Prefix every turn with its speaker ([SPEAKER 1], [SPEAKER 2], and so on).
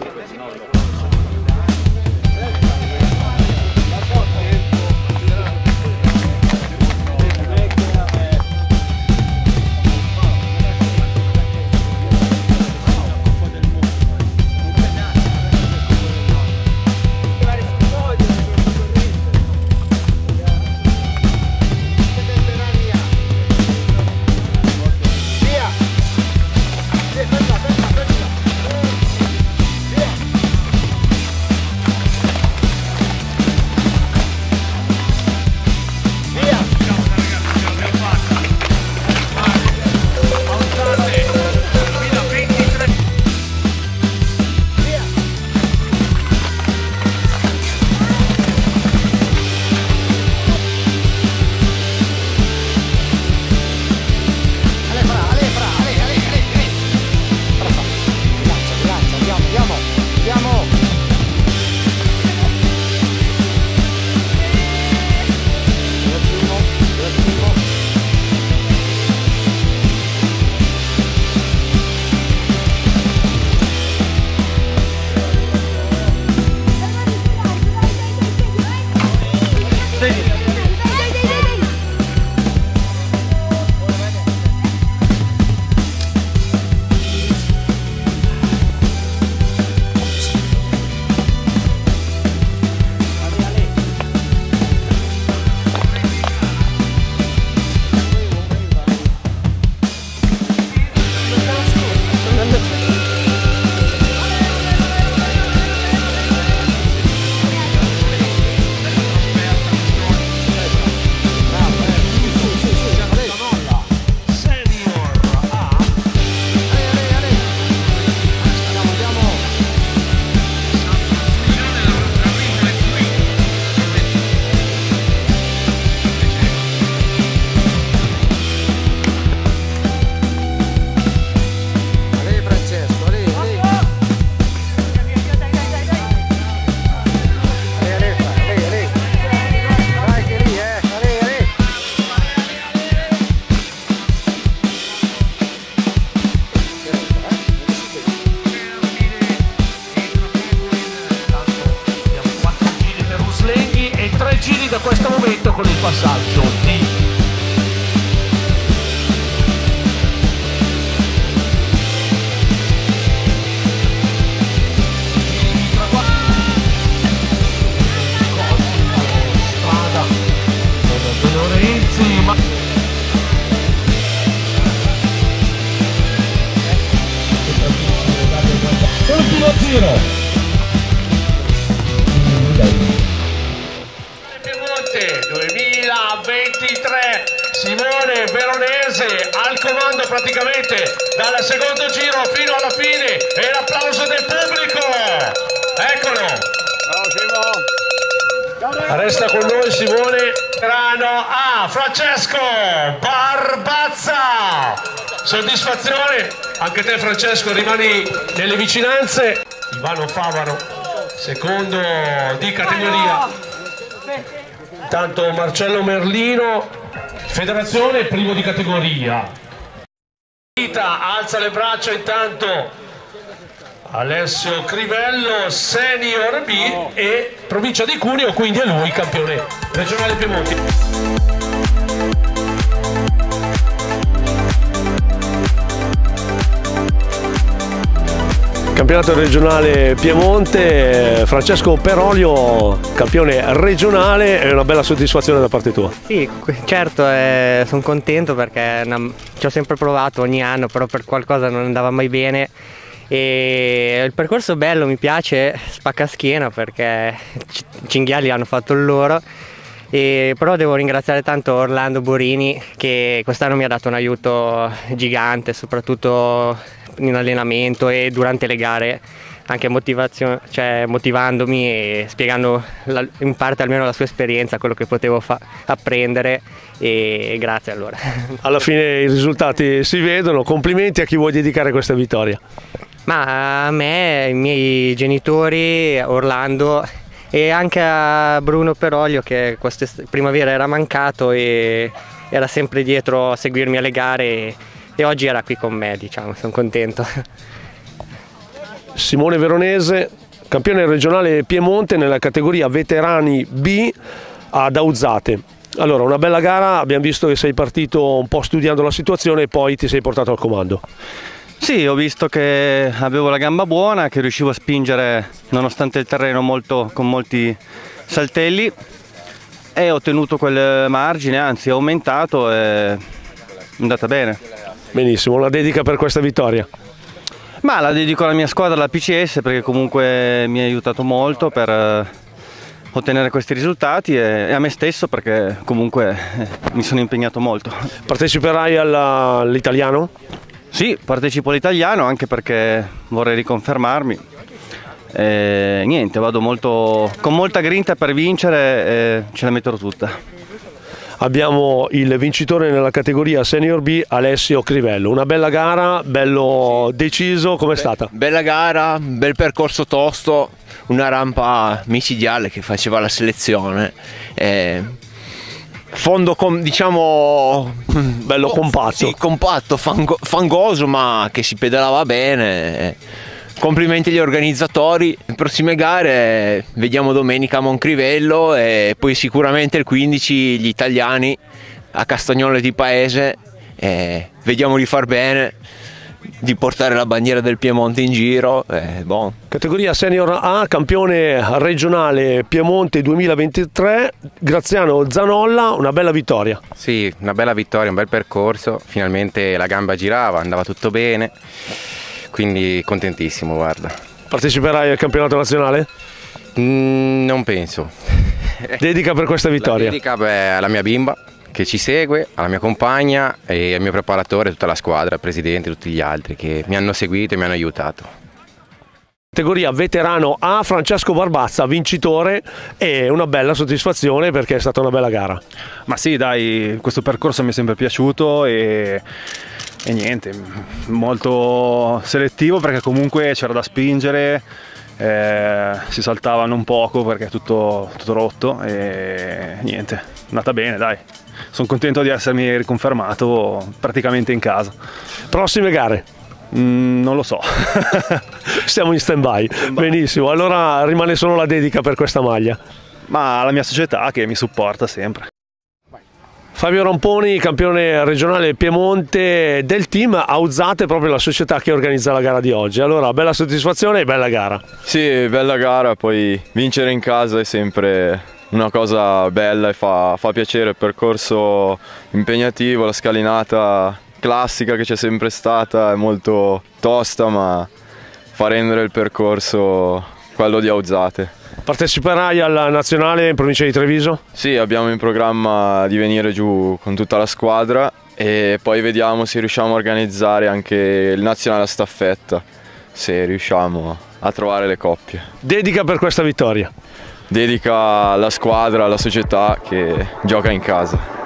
[SPEAKER 1] 俺の。Passaggio di Veronese al comando praticamente dal secondo giro fino alla fine e l'applauso del pubblico. Eccolo. Resta con noi Simone Trano. A Francesco Barbazza. Soddisfazione. Anche te Francesco rimani nelle vicinanze. Ivano Favaro secondo di categoria. Intanto Marcello Merlino, federazione primo di categoria. Alza le braccia intanto Alessio Crivello, senior B e provincia di Cuneo, quindi è lui campione regionale Piemonte.
[SPEAKER 2] Campionato regionale Piemonte, Francesco Perolio, campione regionale, è una bella soddisfazione da parte tua.
[SPEAKER 3] Sì, certo, eh, sono contento perché una- ci ho sempre provato ogni anno, però per qualcosa non andava mai bene. E il percorso è bello, mi piace, spacca schiena perché i cinghiali hanno fatto il loro. E però devo ringraziare tanto Orlando Borini che quest'anno mi ha dato un aiuto gigante, soprattutto in allenamento e durante le gare, anche cioè motivandomi e spiegando la- in parte almeno la sua esperienza, quello che potevo fa- apprendere e grazie allora.
[SPEAKER 2] Alla fine i risultati si vedono, complimenti a chi vuoi dedicare questa vittoria.
[SPEAKER 3] Ma a me, ai miei genitori, Orlando e anche a Bruno Peroglio che questa primavera era mancato e era sempre dietro a seguirmi alle gare e, oggi era qui con me, diciamo, sono contento.
[SPEAKER 2] Simone Veronese, campione regionale Piemonte nella categoria veterani B ad Auzzate. Allora, una bella gara, abbiamo visto che sei partito un po' studiando la situazione e poi ti sei portato al comando.
[SPEAKER 4] Sì, ho visto che avevo la gamba buona, che riuscivo a spingere nonostante il terreno molto, con molti saltelli e ho tenuto quel margine, anzi ho aumentato e è andata bene.
[SPEAKER 2] Benissimo, una dedica per questa vittoria.
[SPEAKER 4] Ma la dedico alla mia squadra, alla PCS, perché comunque mi ha aiutato molto per eh, ottenere questi risultati e a me stesso perché comunque eh, mi sono impegnato molto.
[SPEAKER 2] Parteciperai all'italiano?
[SPEAKER 4] Sì, partecipo all'italiano anche perché vorrei riconfermarmi. E niente, vado molto, con molta grinta per vincere e ce la metterò tutta.
[SPEAKER 2] Abbiamo il vincitore nella categoria Senior B, Alessio Crivello. Una bella gara, bello deciso, com'è stata?
[SPEAKER 5] Bella gara, bel percorso tosto, una rampa micidiale che faceva la selezione. eh, fondo com- diciamo
[SPEAKER 2] Bello compatto.
[SPEAKER 5] Sì, compatto, fango- fangoso ma che si pedalava bene. Complimenti agli organizzatori. Le prossime gare vediamo domenica a Moncrivello e poi sicuramente il 15 gli italiani a Castagnole di Paese. vediamo di far bene, di portare la bandiera del Piemonte in giro. eh, boh.
[SPEAKER 2] Categoria Senior A, campione regionale Piemonte 2023, Graziano Zanolla, una bella vittoria.
[SPEAKER 6] Sì, una bella vittoria, un bel percorso, finalmente la gamba girava, andava tutto bene, quindi contentissimo, guarda.
[SPEAKER 2] Parteciperai al campionato nazionale?
[SPEAKER 6] Mm, non penso.
[SPEAKER 2] Dedica per questa
[SPEAKER 6] La
[SPEAKER 2] vittoria.
[SPEAKER 6] dedica beh, alla mia bimba che ci segue, alla mia compagna e al mio preparatore, tutta la squadra, il presidente, tutti gli altri che mi hanno seguito e mi hanno aiutato.
[SPEAKER 2] Categoria veterano A, Francesco Barbazza, vincitore e una bella soddisfazione perché è stata una bella gara.
[SPEAKER 7] Ma sì, dai, questo percorso mi è sempre piaciuto e, e niente, molto selettivo perché comunque c'era da spingere, eh, si saltavano un poco perché è tutto, tutto rotto e niente, è andata bene, dai. Sono contento di essermi riconfermato praticamente in casa.
[SPEAKER 2] Prossime gare.
[SPEAKER 7] Mm, non lo so.
[SPEAKER 2] Siamo in stand-by. Benissimo, allora rimane solo la dedica per questa maglia.
[SPEAKER 7] Ma la mia società che mi supporta sempre.
[SPEAKER 2] Fabio Ramponi, campione regionale Piemonte del team Auzzate, proprio la società che organizza la gara di oggi. Allora, bella soddisfazione e bella gara.
[SPEAKER 8] Sì, bella gara, poi vincere in casa è sempre una cosa bella e fa, fa piacere, il percorso impegnativo, la scalinata classica che c'è sempre stata è molto tosta ma fa rendere il percorso quello di Auzzate.
[SPEAKER 2] Parteciperai alla nazionale in provincia di Treviso?
[SPEAKER 8] Sì, abbiamo in programma di venire giù con tutta la squadra e poi vediamo se riusciamo a organizzare anche il nazionale a staffetta, se riusciamo a trovare le coppie.
[SPEAKER 2] Dedica per questa vittoria.
[SPEAKER 8] Dedica alla squadra, alla società che gioca in casa.